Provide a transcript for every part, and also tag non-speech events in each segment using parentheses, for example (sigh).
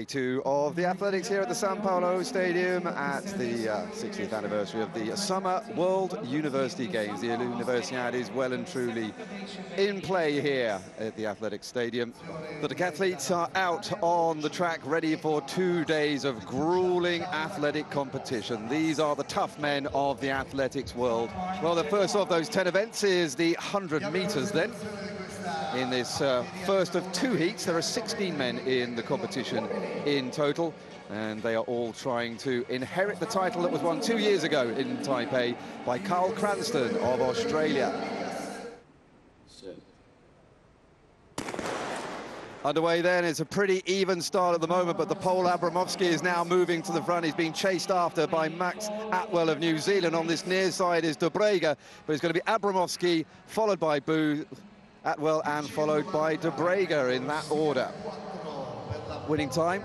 Day two of the athletics here at the San Paolo Stadium at the uh, 60th anniversary of the Summer World University Games. The Universiade is well and truly in play here at the Athletics Stadium. The decathletes are out on the track ready for two days of grueling athletic competition. These are the tough men of the athletics world. Well, the first of those 10 events is the 100 meters then in this uh, first of two heats. There are 16 men in the competition in total, and they are all trying to inherit the title that was won two years ago in Taipei by Carl Cranston of Australia. Underway then, it's a pretty even start at the moment, but the Pole Abramowski is now moving to the front. He's being chased after by Max Attwell of New Zealand. On this near side is Dobrega, but it's going to be Abramowski, followed by Booth, Attwell and followed by De Bruyge in that order. Winning time,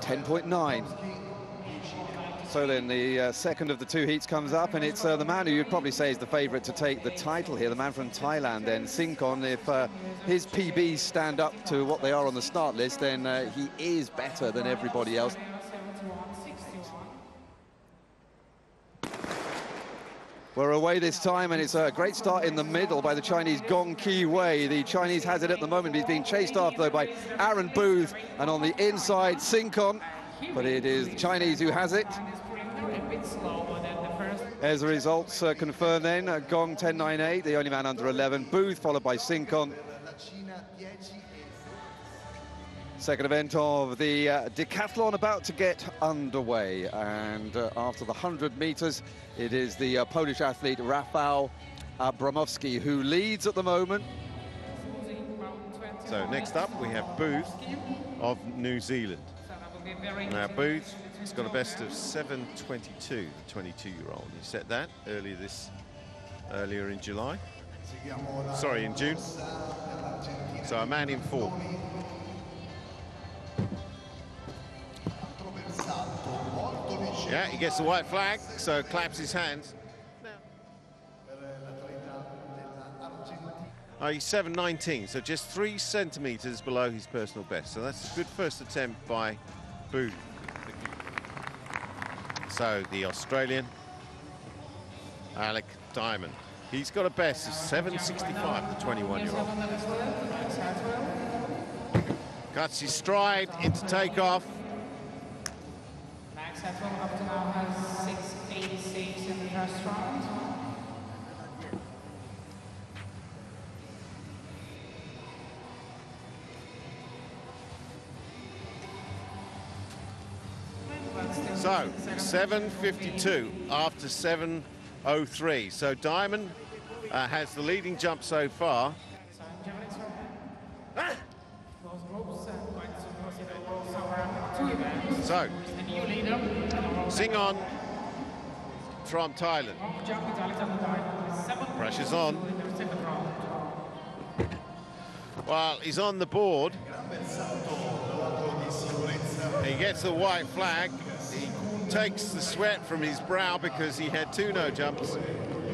10.9. So then the uh, second of the two heats comes up, and it's uh, the man who you'd probably say is the favourite to take the title here, the man from Thailand, then Sinkon. If uh, his PBs stand up to what they are on the start list, then uh, he is better than everybody else. We're away this time, and it's a great start in the middle by the Chinese Gong Ki Wei. The Chinese has it at the moment. He's being chased after, though, by Aaron Booth, and on the inside, Sinkon. But it is the Chinese who has it. As the results uh, confirm then, uh, Gong 10.98, the only man under 11. Booth followed by Sinkon. Second event of the uh, decathlon about to get underway. And uh, after the 100 meters, it is the uh, Polish athlete Rafał Abramowski who leads at the moment. So next up, we have Booth of New Zealand. Now, Booth has got a best of 7.22, the 22-year-old. He set that earlier this, earlier in July. Sorry, in June. So a man in form. Yeah, he gets the white flag, so claps his hands. Oh, he's 7.19, so just three centimetres below his personal best. So that's a good first attempt by Booth. So the Australian, Alec Diamond. He's got a best of 7.65, the 21-year-old. Cuts his stride into takeoff. Attwell up to now has 686 in the first round. So 7.52 after 7.03. So Diamond uh, has the leading jump so far. So, Sing on from Thailand. Pressure's on. Well, he's on the board. He gets the white flag. He takes the sweat from his brow because he had two no jumps.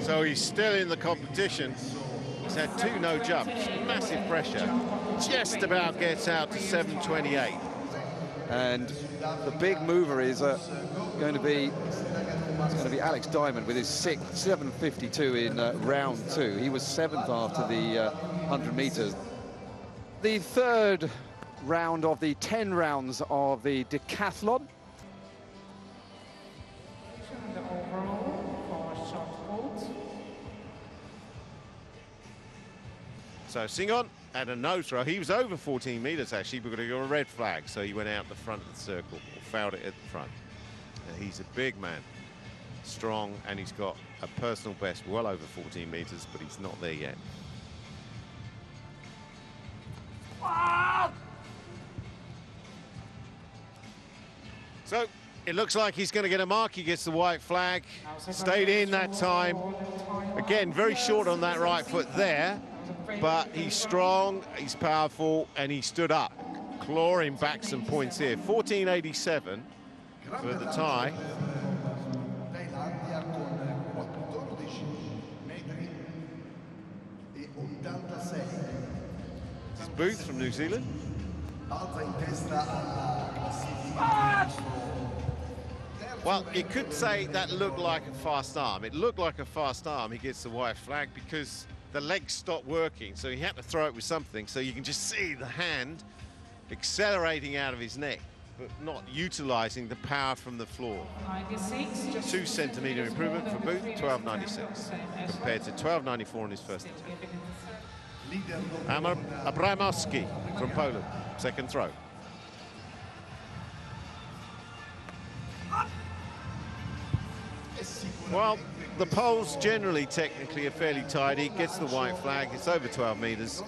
So he's still in the competition. He's had two no jumps. Massive pressure. Just about gets out to 728. And the big mover is uh, going to be it's going to be Alex Diamond with his sixth 752 in uh, round two. He was seventh after the uh, 100 meters. The third round of the 10 rounds of the decathlon. So overall for had a no throw. He was over 14 metres actually, but got a red flag, so he went out the front of the circle, or fouled it at the front. And he's a big man, strong, and he's got a personal best well over 14 metres, but he's not there yet. So it looks like he's going to get a mark. He gets the white flag. Stayed in that time. Again, very short on that right foot there, but he's strong, he's powerful, and he stood up, clawing back some points here. 14.87 for the tie. This is Booth from New Zealand. Balza in testa alla classifica Well, you could say that looked like a fast arm. It looked like a fast arm. He gets the white flag because the legs stopped working, so he had to throw it with something. So you can just see the hand accelerating out of his neck, but not utilizing the power from the floor. 96, just Two centimeter improvement for Booth, 1296, compared to 1294 in his first attempt. Amar Abramowski from Poland, second throw. Well, the poles generally technically are fairly tidy. Gets the white flag. It's over 12 meters.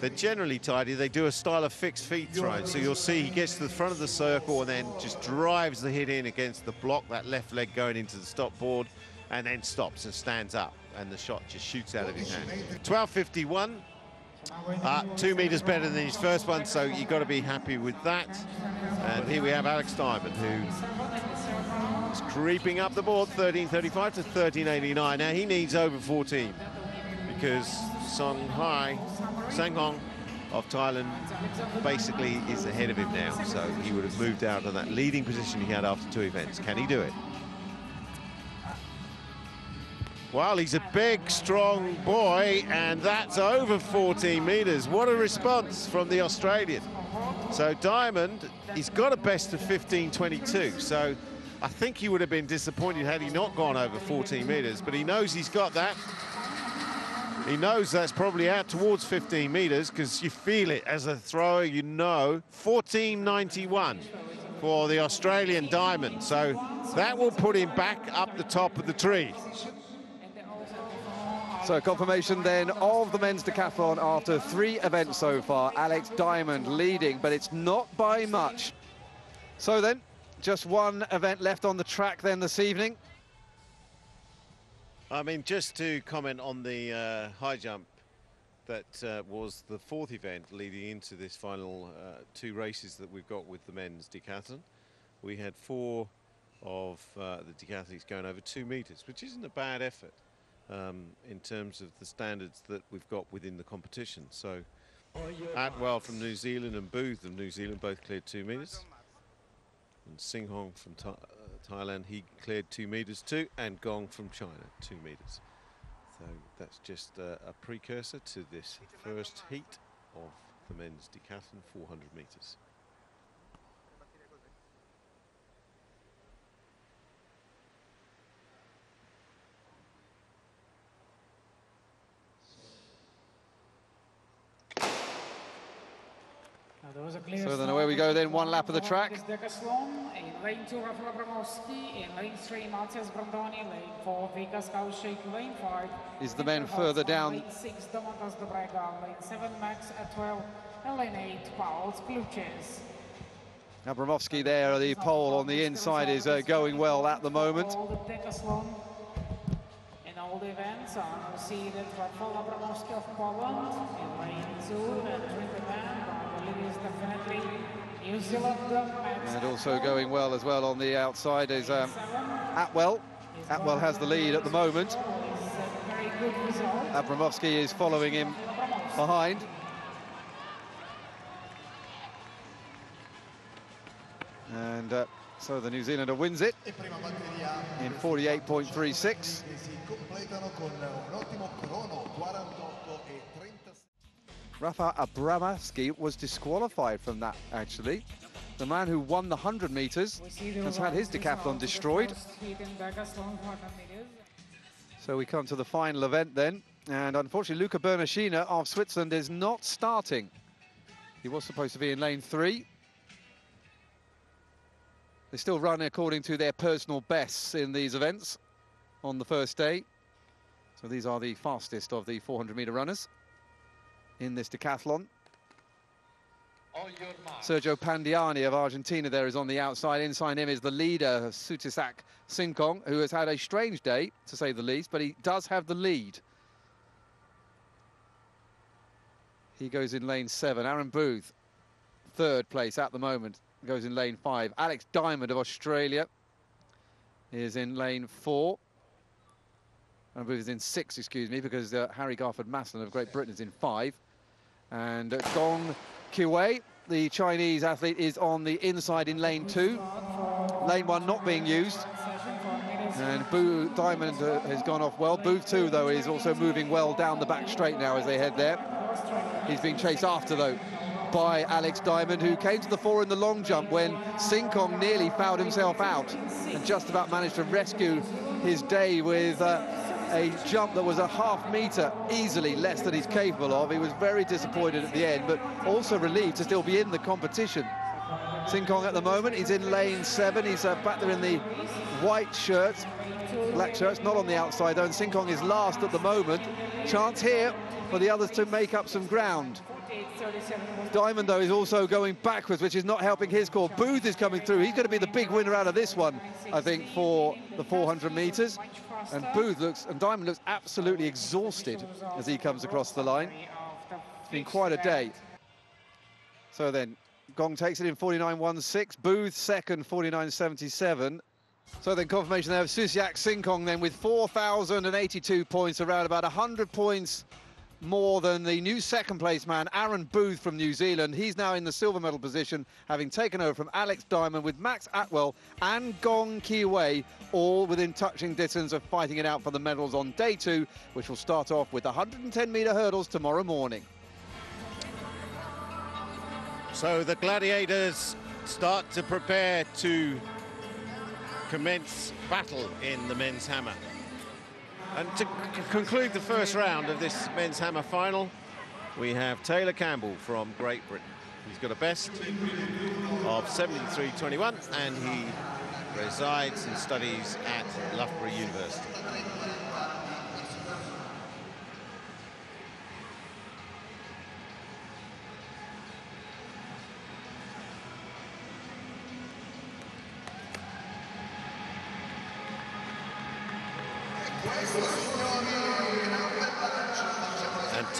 They're generally tidy. They do a style of fixed feet throw. So you'll see he gets to the front of the circle and then just drives the hit in against the block, that left leg going into the stop board, and then stops and stands up. And the shot just shoots out of his hand. 12.51. Uh, two meters better than his first one, so you've got to be happy with that. And here we have Alex Diamond, who is creeping up the board, 13.35 to 13.89. Now he needs over 14 because Song Hai, Sang Hong of Thailand basically is ahead of him now. So he would have moved out of that leading position he had after two events. Can he do it? Well, he's a big, strong boy, and that's over 14 metres. What a response from the Australian. So Diamond, he's got a best of 15.22, so I think he would have been disappointed had he not gone over 14 metres, but he knows he's got that. He knows that's probably out towards 15 metres because you feel it as a thrower, you know. 14.91 for the Australian Diamond, so that will put him back up the top of the tree. So confirmation then of the men's decathlon after three events so far. Alex Diamond leading, but it's not by much. So then, just one event left on the track then this evening. I mean, just to comment on the uh, high jump, that uh, was the fourth event leading into this final uh, two races that we've got with the men's decathlon. We had four of uh, the decathletes going over two metres, which isn't a bad effort um, in terms of the standards that we've got within the competition. So Attwell from New Zealand and Booth of New Zealand both cleared two metres. And Singhong from Tha uh, Thailand, he cleared two metres too, and Gong from China, two metres. So that's just uh, a precursor to this first heat of the men's decathlon 400 metres. So then away we go then, one lap of the track. In lane two, Rafael Abramowski, in lane three, Matthias Brandoni, lane four, Vikas Kaushik, lane five. Is the man further down? Lane six, Domantas Dobrega, lane seven, Max Attwell, and lane eight, Pauls Kluches. Abramowski there, the pole on the inside is uh, going well at the moment. All the decathlon in all the events, see that Rafael Abramowski of Poland in lane two, and And also going well as well on the outside is um, Attwell. Attwell has the lead at the moment. It's a very good result. Abramowski is following him behind. And uh, so the New Zealander wins it prima batteria in 48.36. Rafa Abramowski was disqualified from that, actually. The man who won the 100 metres We see the has had his decathlon destroyed. first heat in decathlon 100 meters. So we come to the final event then. And unfortunately, Luca Bernascina of Switzerland is not starting. He was supposed to be in lane three. They still run according to their personal bests in these events on the first day. So these are the fastest of the 400 meter runners in this decathlon. Sergio Pandiani of Argentina there is on the outside. Inside him is the leader, Sutisak Sinkong, who has had a strange day, to say the least, but he does have the lead. He goes in lane seven. Aaron Booth, third place at the moment, goes in lane five. Alex Diamond of Australia is in lane four. Aaron Booth is in six, excuse me, because uh, Harry Garford Maslin of Great Britain is in five. And Gong Kiwei, the Chinese athlete, is on the inside in lane two. Lane one not being used. And Boo Diamond uh, has gone off well. Booth 2, though, is also moving well down the back straight now as they head there. He's being chased after, though, by Alex Diamond, who came to the fore in the long jump when Kong nearly fouled himself out and just about managed to rescue his day with uh, a jump that was a half metre easily less than he's capable of. He was very disappointed at the end, but also relieved to still be in the competition. Kong at the moment, he's in lane seven. He's uh, back there in the white shirt, black shirts, not on the outside though, and Kong is last at the moment. Chance here for the others to make up some ground. Diamond, though, is also going backwards, which is not helping his call. Booth is coming through. He's going to be the big winner out of this one, I think, for the 400 metres. And Booth looks, and Diamond looks absolutely exhausted as he comes across the line. It's been quite a day. So then, Gong takes it in 49.16. Booth second, 49.77. So then confirmation there of Susiak Singkong then with 4,082 points, around about 100 points more than the new second place man, Aaron Booth from New Zealand. He's now in the silver medal position, having taken over from Alex Diamond with Max Attwell and Gong Kiwei, all within touching distance of fighting it out for the medals on day two, which will start off with 110 metre hurdles tomorrow morning. So the gladiators start to prepare to commence battle in the men's hammer. And to conclude the first round of this men's hammer final, we have Taylor Campbell from Great Britain. He's got a best of 73.21 and he resides and studies at Loughborough University.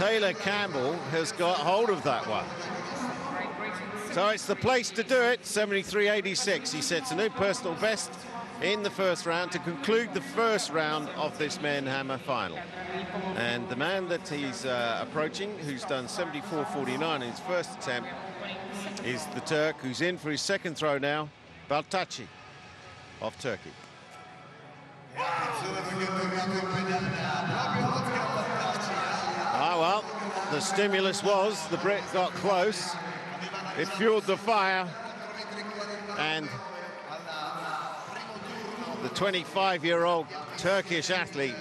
Taylor Campbell has got hold of that one. So it's the place to do it, 73.86. He sets a new personal best in the first round to conclude the first round of this men hammer final. And the man that he's uh, approaching, who's done 74.49 in his first attempt, is the Turk, who's in for his second throw now, Baltaci of Turkey. Well, the stimulus was, the Brit got close. It fueled the fire. And the 25-year-old Turkish athlete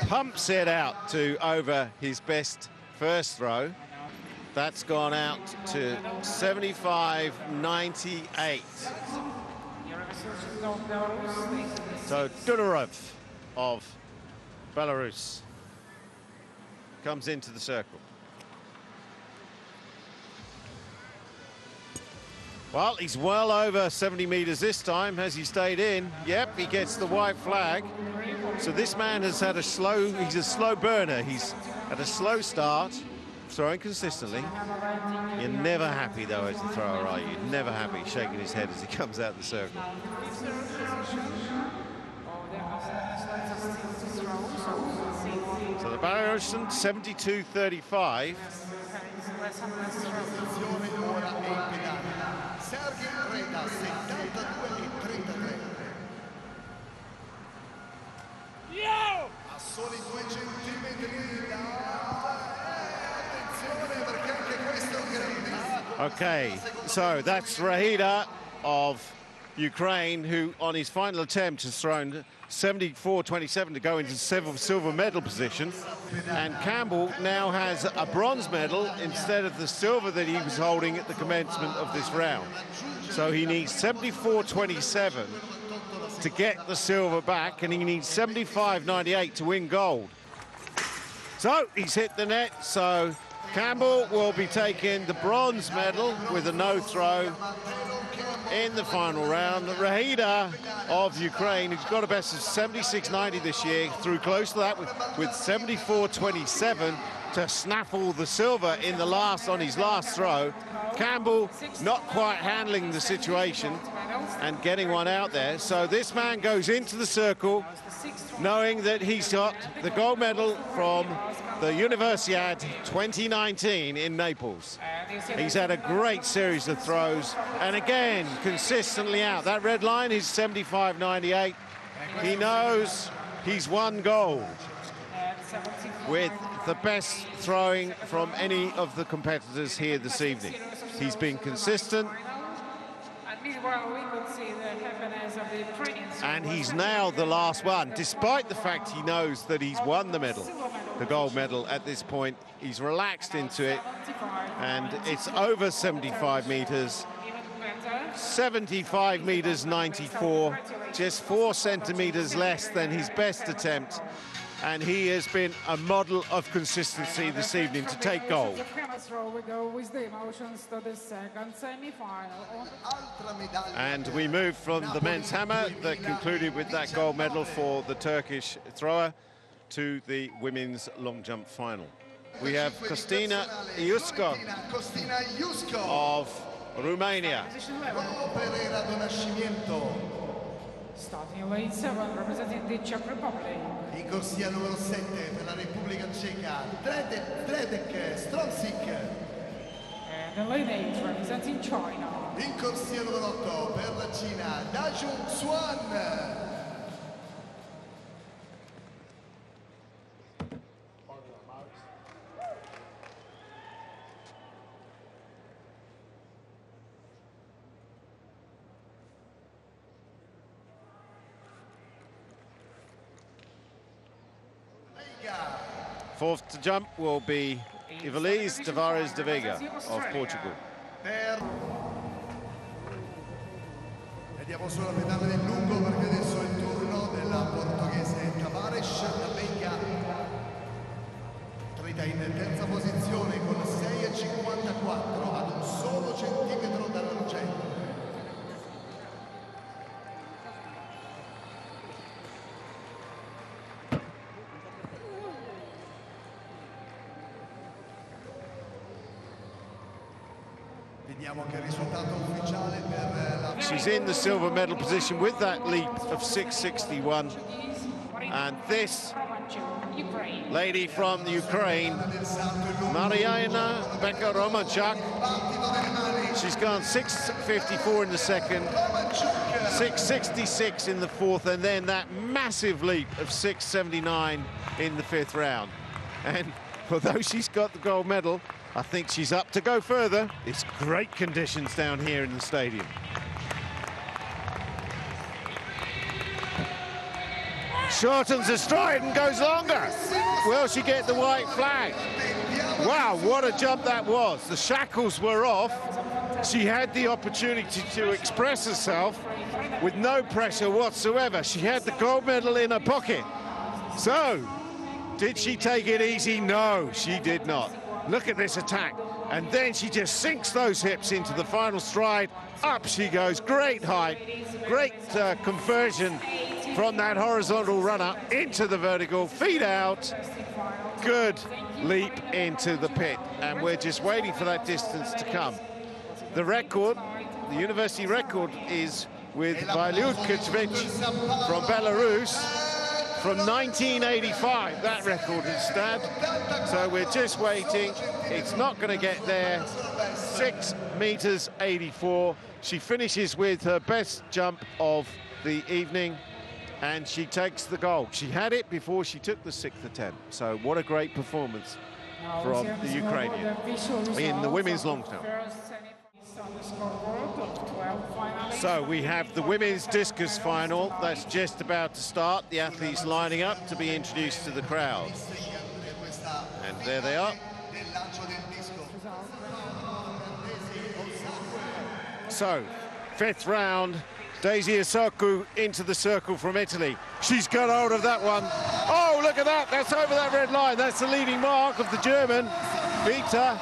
pumps it out to over his best first throw. That's gone out to 75.98. So Dudorov of Belarus comes into the circle. Well, he's well over 70 metres this time. Has he stayed in? Yep, he gets the white flag. So this man has had a slow, he's a slow burner. He's had a slow start, throwing consistently. You're never happy, though, as a thrower, are you? Never happy, shaking his head as he comes out the circle. Belarusian 72-35. A soli due centimetri. Attenzione perché anche questo è un grandissimo... Okay, so that's Rahida of Ukraine, who on his final attempt has thrown 74-27 to go into silver, silver medal position. And Campbell now has a bronze medal instead of the silver that he was holding at the commencement of this round. So he needs 74-27 to get the silver back, and he needs 75-98 to win gold. So he's hit the net, so Campbell will be taking the bronze medal with a no throw in the final round. Rahida of Ukraine, who's got a best of 76.90 this year, through close to that with, with 74.27 to snaffle the silver in the last on his last throw. Campbell not quite handling the situation and getting one out there. So this man goes into the circle knowing that he's got the gold medal from the Universiade 2019 in Naples. He's had a great series of throws and again consistently out. That red line is 75.98. He knows he's won gold with the best throwing from any of the competitors here this evening. He's been consistent. And he's now the last one, despite the fact he knows that he's won the medal, the gold medal at this point. He's relaxed into it, and it's over 75 meters. 75 meters 94, just four centimeters less than his best attempt and he has been a model of consistency this evening to take gold. And we move from the men's hammer that concluded with that gold medal for the Turkish thrower to the women's long jump final. We have Costina Iusco of Romania. Starting in lane 7, representing the Czech Republic. In corsia numero 7 per la Repubblica Ceca, Dredek, Dredek Stronsik. And in lane 8, representing China. In corsia numero 8 per la Cina, Dajun Xuan. Fourth to jump will be Ivelisse Tavares de Vega of Portugal. She's in the silver medal position with that leap of 661. And this lady from Ukraine, Mariana Beka-Romanchuk, she's gone 6.54 in the second, 6.66 in the fourth, and then that massive leap of 6.79 in the fifth round. And (laughs) although she's got the gold medal, I think she's up to go further. It's great conditions down here in the stadium. Shortens the stride and goes longer. Will she get the white flag? Wow, what a jump that was. The shackles were off. She had the opportunity to express herself with no pressure whatsoever. She had the gold medal in her pocket. So, did she take it easy? No, she did not. Look at this attack. And then she just sinks those hips into the final stride. Up she goes. Great height. Great uh, conversion from that horizontal runner into the vertical. Feet out. Good leap into the pit. And we're just waiting for that distance to come. The record, the university record, is with Kachvich from Belarus from 1985, that record instead. So we're just waiting. It's not going to get there. Six meters 84. She finishes with her best jump of the evening and she takes the gold. She had it before she took the sixth attempt. So what a great performance from the Ukrainian in the women's long jump. So we have the women's discus final that's just about to start. The athletes lining up to be introduced to the crowd. And there they are. So, fifth round, Daisy Osakue into the circle from Italy. She's got hold of that one. Oh, look at that. That's over that red line. That's the leading mark of the German. Vita.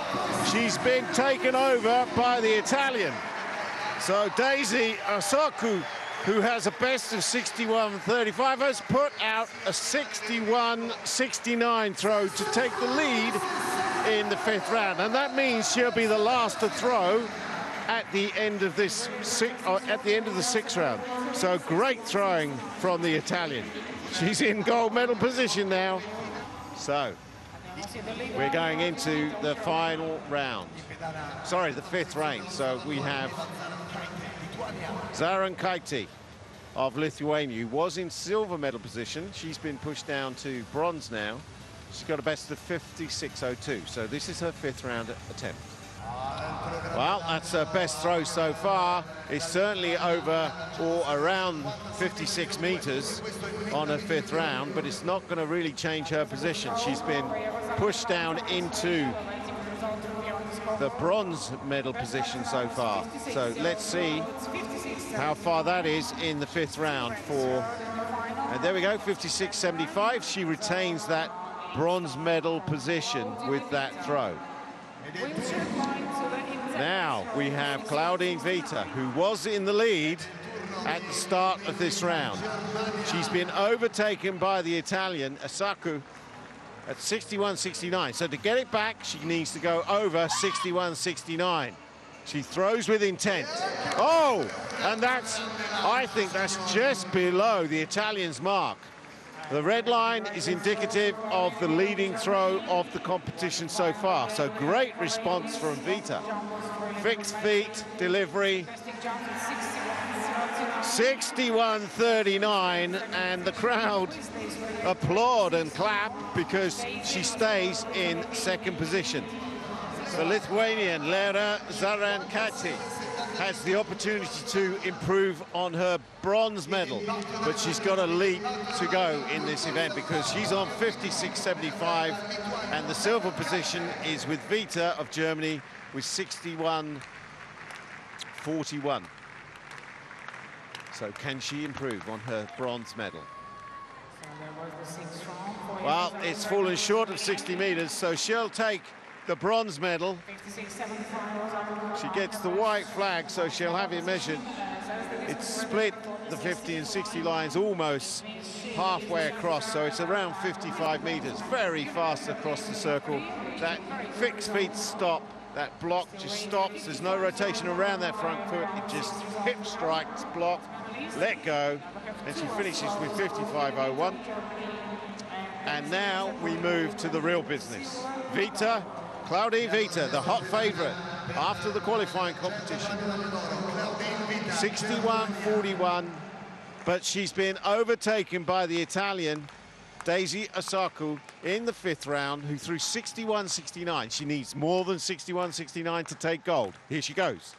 She's been taken over by the Italian. So Daisy Osakue who has a best of 61.35, has put out a 61.69 throw to take the lead in the fifth round. And that means she'll be the last to throw at the end of this uh, at the end of the sixth round. So great throwing from the Italian. She's in gold medal position now. So we're going into the final round. Sorry, the fifth round. So we have Zarankaitė of Lithuania, was in silver medal position. She's been pushed down to bronze now. She's got a best of 56.02. So this is her fifth round attempt. Well, that's her best throw so far. It's certainly over or around 56 meters on her fifth round, but it's not going to really change her position. She's been pushed down into the bronze medal position so far. So let's see how far that is in the fifth round for, and there we go, 56.75. She retains that bronze medal position with that throw. Now we have Claudine Vita, who was in the lead at the start of this round. She's been overtaken by the Italian, Osakue, at 61.69. So to get it back, she needs to go over 61.69. She throws with intent. Oh, and that's, I think that's just below the Italian's mark. The red line is indicative of the leading throw of the competition so far. So great response from Vita. Fixed feet, delivery. 61-39 and the crowd applaud and clap because she stays in second position. The Lithuanian Lera Zarankaitė has the opportunity to improve on her bronze medal, but she's got a leap to go in this event because she's on 56.75 and the silver position is with Vita of Germany with 61.41. So can she improve on her bronze medal? Well, it's fallen short of 60 meters, so she'll take the bronze medal. She gets the white flag, so she'll have it measured. It's split the 50 and 60 lines almost halfway across, so it's around 55 meters. Very fast across the circle. That fixed feet stop, that block just stops. There's no rotation around that front foot. It just hip strikes, block, let go, and she finishes with 55.01. And now we move to the real business. Vita Claudine Vita, the hot favourite after the qualifying competition. 61-41, but she's been overtaken by the Italian Daisy Osakue in the fifth round, who threw 61-69. She needs more than 61-69 to take gold. Here she goes.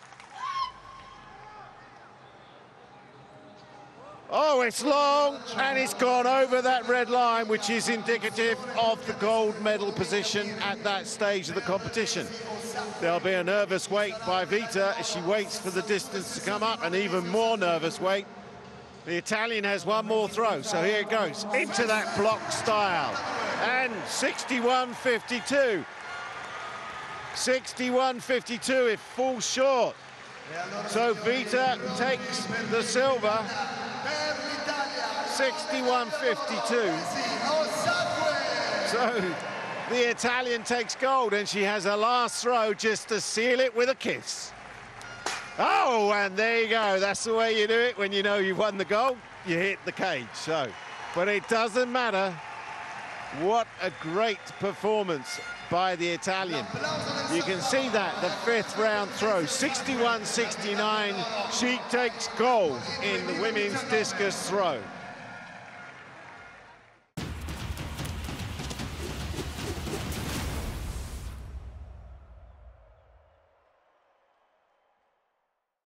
Oh, it's long and it's gone over that red line, which is indicative of the gold medal position at that stage of the competition. There'll be a nervous wait by Vita as she waits for the distance to come up, and even more nervous wait. The Italian has one more throw, so here it goes, into that block style. And 61.52. 61.52, it falls short. So Vita takes the silver 61.52. So the Italian takes gold and she has a last throw just to seal it with a kiss. Oh, and there you go. That's the way you do it when you know you've won the gold. You hit the cage, so. But it doesn't matter. What a great performance by the Italian. You can see that, the fifth round throw, 61-69. She takes gold in the women's discus throw.